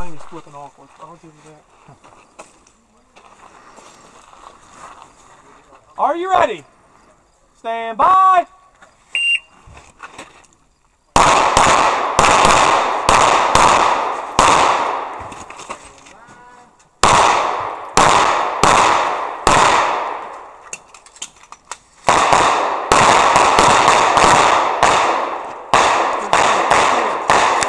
thing is flipping awkward. I'll give you that. Are you ready? Stand by.